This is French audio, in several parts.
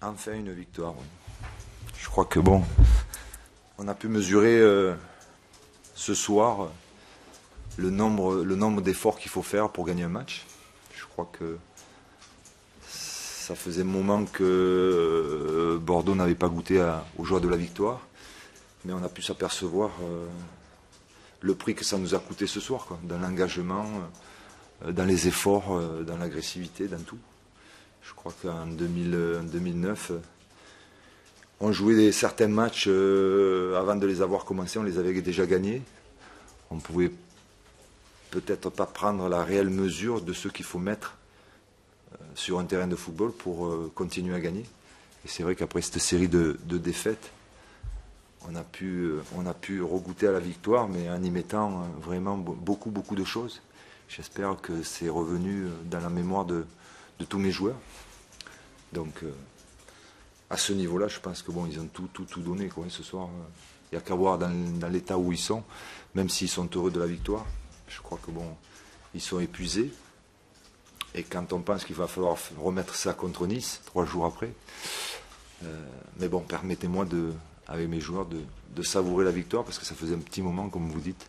Enfin une victoire. Je crois que bon, on a pu mesurer euh, ce soir euh, le nombre, d'efforts qu'il faut faire pour gagner un match. Je crois que ça faisait un moment que euh, Bordeaux n'avait pas goûté à, aux joies de la victoire, mais on a pu s'apercevoir le prix que ça nous a coûté ce soir, dans l'engagement, dans les efforts, dans l'agressivité, dans tout. Je crois qu'en 2009, on jouait certains matchs euh, avant de les avoir commencés, on les avait déjà gagnés. On pouvait peut-être pas prendre la réelle mesure de ce qu'il faut mettre euh, sur un terrain de football pour euh, continuer à gagner. Et c'est vrai qu'après cette série de, défaites, on a, pu, on a pu regoûter à la victoire, mais en y mettant vraiment beaucoup, beaucoup de choses. J'espère que c'est revenu dans la mémoire de, de tous mes joueurs. Donc, euh, à ce niveau-là, je pense que bon, ils ont tout, tout, tout donné quoi, ce soir. Il n'y a qu'à voir dans, l'état où ils sont, même s'ils sont heureux de la victoire. Je crois que bon, ils sont épuisés. Et quand on pense qu'il va falloir remettre ça contre Nice, trois jours après. Euh, mais bon, permettez-moi de, avec mes joueurs de, savourer la victoire parce que ça faisait un petit moment, comme vous dites,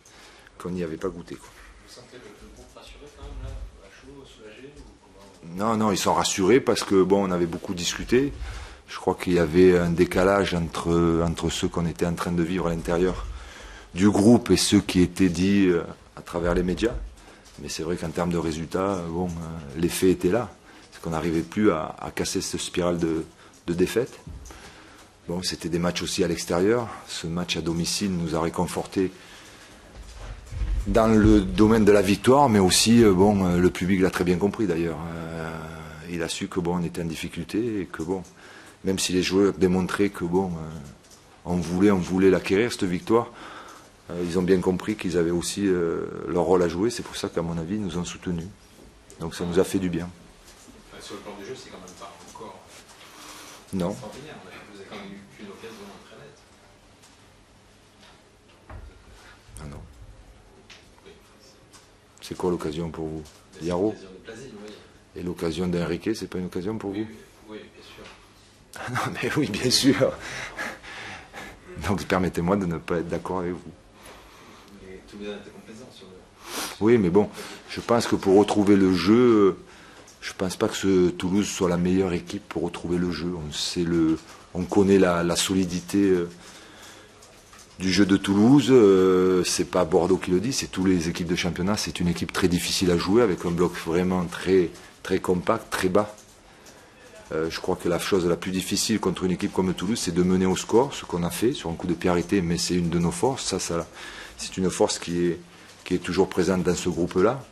qu'on n'y avait pas goûté. Quoi groupe rassuré quand même là, à chaud, soulagé non, non, ils sont rassurés parce que bon, on avait beaucoup discuté. Je crois qu'il y avait un décalage entre, entre ceux qu'on était en train de vivre à l'intérieur du groupe et ceux qui étaient dits euh, à travers les médias. Mais c'est vrai qu'en termes de résultats, bon, euh, l'effet était là. C'est qu'on n'arrivait plus à, casser cette spirale de, défaite. C'était des matchs aussi à l'extérieur. Ce match à domicile nous a réconfortés dans le domaine de la victoire, mais aussi, euh, bon, euh, le public l'a très bien compris d'ailleurs. Euh, il a su que bon, on était en difficulté et que bon, même si les joueurs démontraient que bon, on voulait, on voulait l'acquérir cette victoire, ils ont bien compris qu'ils avaient aussi leur rôle à jouer. C'est pour ça qu'à mon avis, ils nous ont soutenus. Donc ça nous a fait du bien. Sur le plan du jeu, c'est quand même pas encore. Non. Vous avez quand même eu une occasion très nette. Ah non. C'est quoi l'occasion pour vous Yaro Et l'occasion d'Enrique, c'est pas une occasion pour vous Oui, bien sûr. Ah non, mais oui, bien sûr. Donc permettez-moi de ne pas être d'accord avec vous. Mais tout bien été complaisant sur le... Oui, mais bon, je pense que pour retrouver le jeu, je pense pas que ce Toulouse soit la meilleure équipe pour retrouver le jeu. On, sait le, on connaît la, la solidité euh, du jeu de Toulouse. Euh, c'est pas Bordeaux qui le dit, c'est tous les équipes de championnat. C'est une équipe très difficile à jouer avec un bloc vraiment très, très compact, très bas. Euh, je crois que la chose la plus difficile contre une équipe comme Toulouse, c'est de mener au score, ce qu'on a fait sur un coup de pied mais c'est une de nos forces. Ça, ça c'est une force qui est, qui est toujours présente dans ce groupe-là.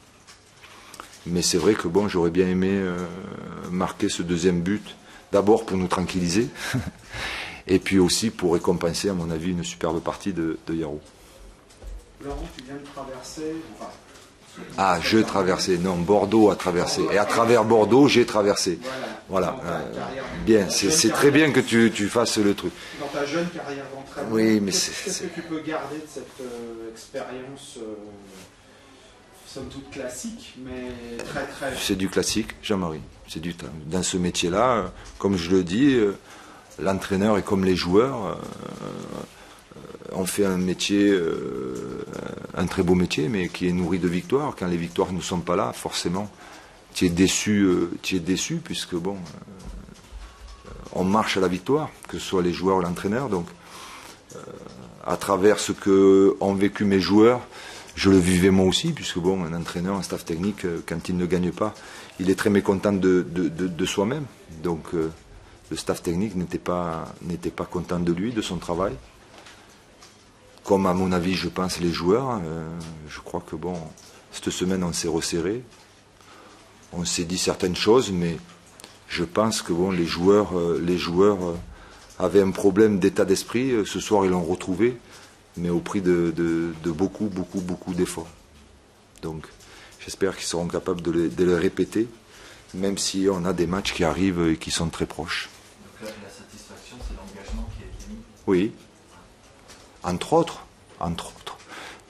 Mais c'est vrai que bon, j'aurais bien aimé euh, marquer ce deuxième but, d'abord pour nous tranquilliser, et puis aussi pour récompenser, à mon avis, une superbe partie de, de Yarou. Laurent, tu viens de traverser. ah, je traversais. Non, Bordeaux a traversé. Et à travers Bordeaux, j'ai traversé. Voilà. Euh, bien, c'est très bien que tu, tu, fasses le truc. Dans ta jeune carrière d'entraîneur, oui, mais qu'est-ce que tu peux garder de cette euh, expérience euh, somme toute classique, mais très très. C'est du classique, Jean-Marie. C'est du dans ce métier-là, comme je le dis, l'entraîneur est comme les joueurs. Euh, euh, on fait un métier, euh, un très beau métier, mais qui est nourri de victoires. Quand les victoires ne sont pas là, forcément, tu es déçu, tu es déçu puisque bon, on marche à la victoire, que ce soit les joueurs ou l'entraîneur. Donc, à travers ce que ont vécu mes joueurs, je le vivais moi aussi, puisque bon, un entraîneur, un staff technique, quand il ne gagne pas, il est très mécontent de, de soi-même. Donc, le staff technique n'était pas, n'était pas content de lui, de son travail. Comme à mon avis, je pense, les joueurs. Hein, euh, je crois que bon, cette semaine, on s'est resserré. On s'est dit certaines choses, mais je pense que bon, les joueurs, euh, les joueurs euh, avaient un problème d'état d'esprit. Ce soir, ils l'ont retrouvé, mais au prix de, beaucoup, beaucoup, beaucoup d'efforts. Donc, j'espère qu'ils seront capables de les, de les répéter, même si on a des matchs qui arrivent et qui sont très proches. Oui, entre autres, entre autres.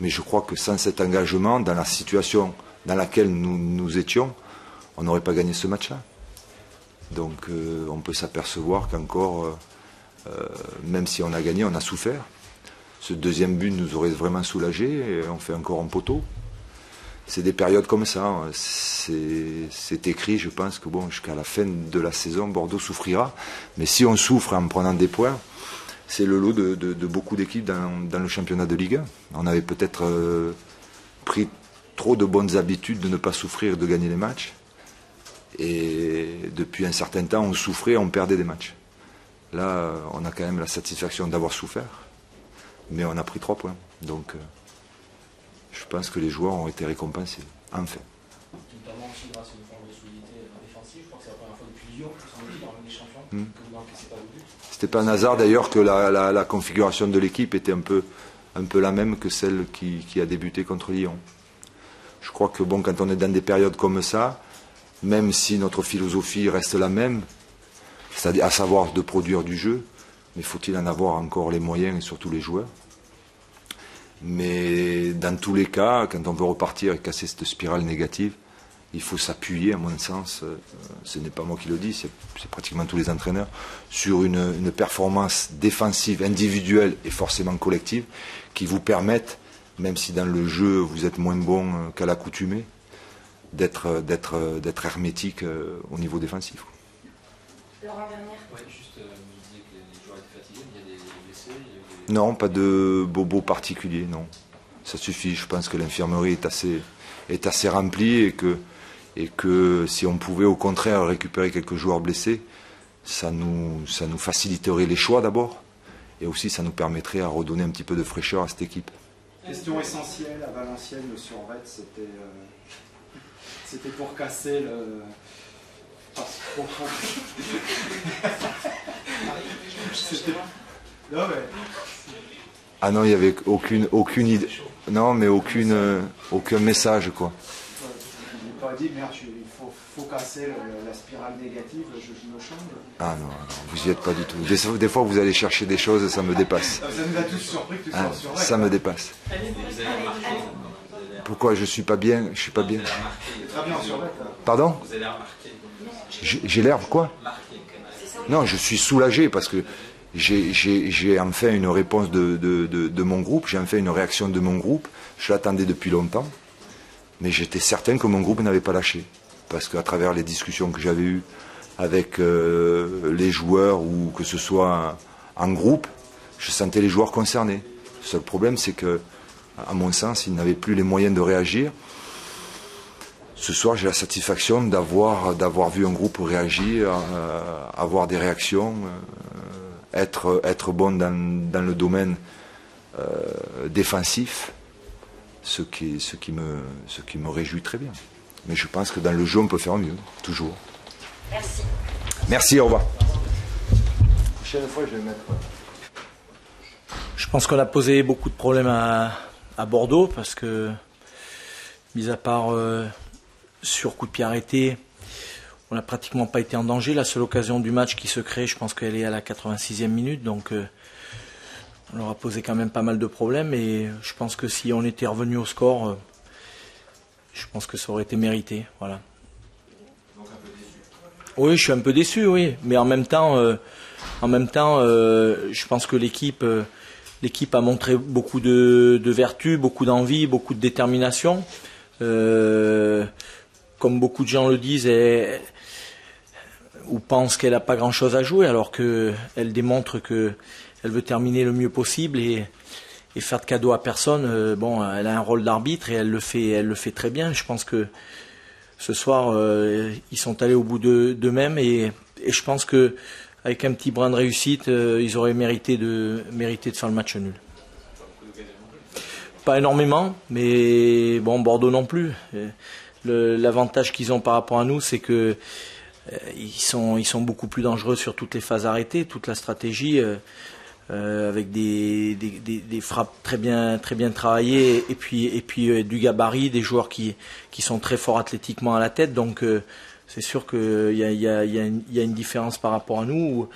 Mais je crois que sans cet engagement, dans la situation dans laquelle nous, nous étions, on n'aurait pas gagné ce match-là. Donc on peut s'apercevoir qu'encore, même si on a gagné, on a souffert. Ce deuxième but nous aurait vraiment soulagé et on fait encore un poteau. C'est des périodes comme ça. Hein. C'est écrit, je pense que bon, jusqu'à la fin de la saison, Bordeaux souffrira. Mais si on souffre en prenant des points, c'est le lot de, beaucoup d'équipes dans, le championnat de Ligue 1. On avait peut-être euh, pris trop de bonnes habitudes de ne pas souffrir de gagner les matchs. Et depuis un certain temps, on souffrait, on perdait des matchs. Là, on a quand même la satisfaction d'avoir souffert mais on a pris trois points. Donc euh, je pense que les joueurs ont été récompensés, enfin. Notamment aussi grâce de but. C'était pas un hasard d'ailleurs que la, configuration de l'équipe était un peu, un peu la même que celle qui, qui, a débuté contre Lyon. Je crois que bon, quand on est dans des périodes comme ça, même si notre philosophie reste la même, c'est-à-dire à savoir de produire du jeu, mais faut-il en avoir encore les moyens et surtout les joueurs? Mais dans tous les cas, quand on veut repartir et casser cette spirale négative, il faut s'appuyer, à mon sens, euh, ce n'est pas moi qui le dis, c'est pratiquement tous les entraîneurs, sur une, performance défensive, individuelle et forcément collective, qui vous permettent, même si dans le jeu vous êtes moins bon euh, qu'à l'accoutumée, d'être hermétique euh, au niveau défensif. Laurent Non, pas de bobo particulier, non. Ça suffit, je pense que l'infirmerie est assez, est assez remplie et que, et que si on pouvait au contraire récupérer quelques joueurs blessés, ça nous, ça nous faciliterait les choix d'abord et aussi ça nous permettrait à redonner un petit peu de fraîcheur à cette équipe. Question essentielle à Valenciennes, le survêt, c'était, euh, c'était pour casser le. ah non, il n'y avait aucune, aucune idée. Non, mais aucune, euh, aucun message, quoi. Il pas dit, merde, il faut, faut casser la spirale négative, je, me change. Ah non, vous n'y êtes pas du tout. Des, des, fois, vous allez chercher des choses et ça me dépasse. Ça nous a tous surpris que tu ah, sois Ça me dépasse. Pourquoi je suis pas bien? Je suis pas bien. Très bien Pardon? J'ai l'air quoi? Non, je suis soulagé parce que j'ai enfin une réponse de, mon groupe, j'ai enfin une réaction de mon groupe. Je l'attendais depuis longtemps, mais j'étais certain que mon groupe n'avait pas lâché. Parce qu'à travers les discussions que j'avais eues avec euh, les joueurs ou que ce soit en, groupe, je sentais les joueurs concernés. Le seul problème, c'est que, à mon sens, ils n'avaient plus les moyens de réagir. Ce soir, j'ai la satisfaction d'avoir d'avoir vu un groupe réagir, euh, avoir des réactions. Euh, être, être bon dans, le domaine défensif, ce qui, ce, qui me, ce qui me réjouit très bien. Mais je pense que dans le jeu, on peut faire mieux, toujours. Merci. Merci, au revoir. prochaine fois, je vais mettre. Je pense qu'on a posé beaucoup de problèmes à, Bordeaux parce que, mis à part euh, sur coup de pied arrêté, on n'a pratiquement pas été en danger. La seule occasion du match qui se crée, je pense qu'elle est à la 86e minute. Donc euh, on leur a posé quand même pas mal de problèmes. Et je pense que si on était revenu au score, euh, je pense que ça aurait été mérité. Voilà. Oui, je suis un peu déçu, oui. Mais en même temps, euh, en même temps je pense que l'équipe, l'équipe a montré beaucoup de, de vertu, beaucoup d'envie, beaucoup de détermination. comme beaucoup de gens le disent, ou pense qu'elle n'a pas grand-chose à jouer, alors qu'elle démontre qu'elle veut terminer le mieux possible et, faire de cadeaux à personne. Euh, bon, elle a un rôle d'arbitre et elle le fait, elle très bien. Je pense que ce soir, euh, ils sont allés au bout d'eux-mêmes et, je pense que avec un petit brin de réussite, euh, ils auraient mérité de, mérité de faire le match nul. Pas énormément, mais bon, Bordeaux non plus. L'avantage qu'ils ont par rapport à nous, c'est que ils sont, ils sont beaucoup plus dangereux sur toutes les phases arrêtées, toute la stratégie. Euh, euh, avec des, des, frappes très bien, très bien travaillées et puis, et puis du gabarit, des joueurs qui, qui sont très forts athlétiquement à la tête. Donc c'est sûr qu'il y a, y, a, y, y a, une différence par rapport à nous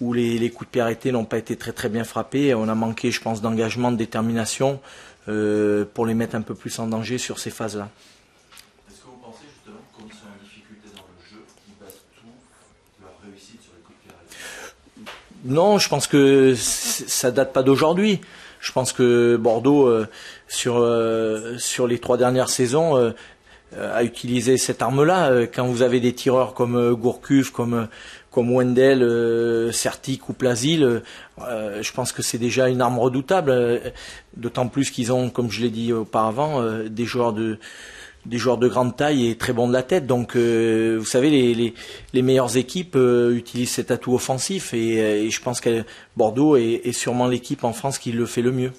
où, les, les, coups de pied arrêtés n'ont pas été très très bien frappés. On a manqué, je pense, d'engagement, de détermination pour les mettre un peu plus en danger sur ces phases-là. Non, je pense que ça date pas d'aujourd'hui. Je pense que Bordeaux, euh, sur, euh, sur les trois dernières saisons, euh, a utilisé cette arme-là. Quand vous avez des tireurs comme Gourcuff, comme, comme Wendell, Certic ou Plasil, je pense que c'est déjà une arme redoutable. D'autant plus qu'ils ont, comme je l'ai dit auparavant, des joueurs de des joueurs de grande taille et très bons de la tête. Donc, euh, vous savez, les, meilleures équipes euh, utilisent cet atout offensif et, euh, je pense que Bordeaux est sûrement l'équipe en France qui le fait le mieux.